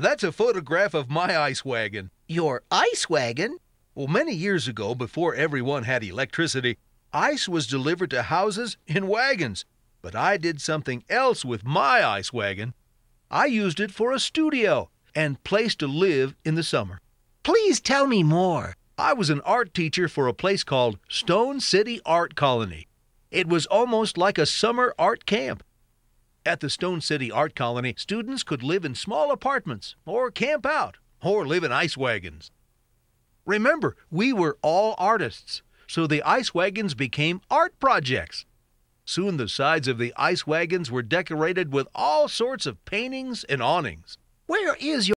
That's a photograph of my ice wagon. Your ice wagon? Well, many years ago, before everyone had electricity, ice was delivered to houses in wagons. But I did something else with my ice wagon. I used it for a studio and place to live in the summer. Please tell me more. I was an art teacher for a place called Stone City Art Colony. It was almost like a summer art camp. At the Stone City Art Colony, students could live in small apartments, or camp out, or live in ice wagons. Remember, we were all artists, so the ice wagons became art projects. Soon the sides of the ice wagons were decorated with all sorts of paintings and awnings. Where is your